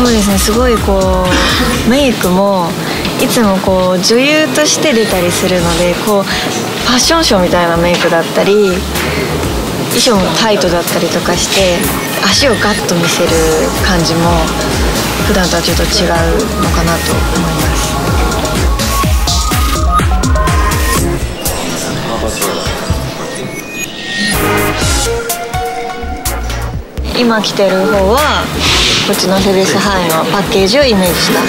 そうですね。すごいこうメイクもいつもこう女優として出たりするのでこうファッションショーみたいなメイクだったり衣装もタイトだったりとかして足をガッと見せる感じも普段とはちょっと違うのかなと思います。今着てる方はこっちのセベスハイのパッケージをイメージした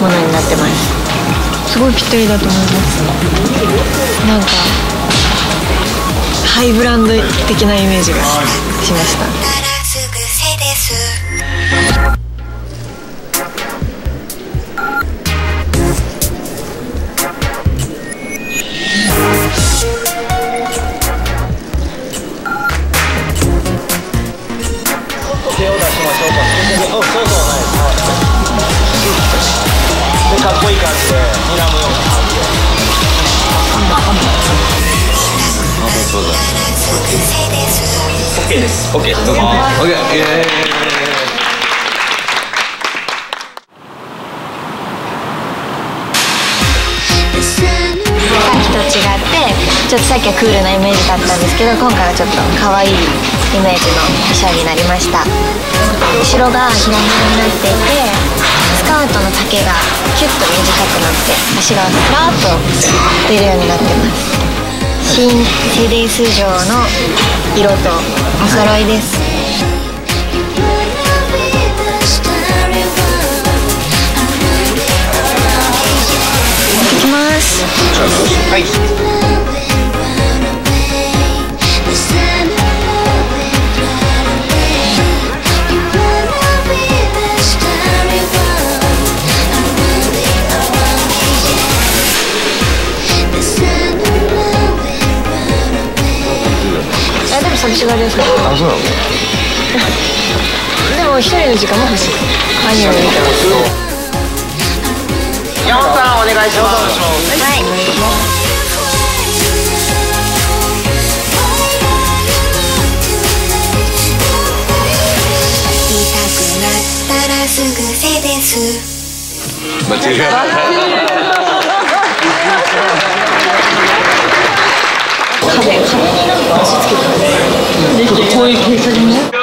ものになってます。すごいぴったりだと思います。なんかハイブランド的なイメージがしました。い。感じで睨むような感じで。オッケーです。オッケー。オッケー。オッケー。イエーイ。さっきと違ってちょっとさっきはクールなイメージだったんですけど今回はちょっと可愛いイメージの衣装になりました後ろがひらひらになっていてカートの丈がキュッと短くなって足がスラーッと出るようになってます。新セデイス状の色とお揃いです。いきます。はい。がり屋さんあ、そうなの？でも一人の時間も欲しい。アニメ見てます山本さん、お願いします。はい。痛くなったらすぐせです。間違えこういう傾斜にねよろしく。お願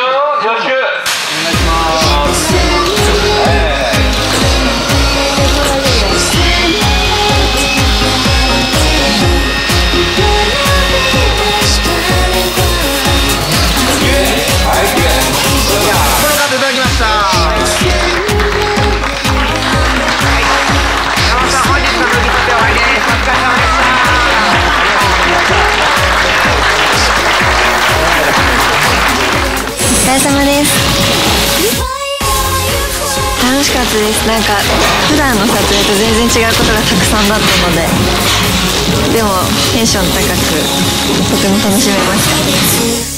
なんかったですなんか普段の撮影と全然違うことがたくさんだったのででもテンション高くとても楽しめました。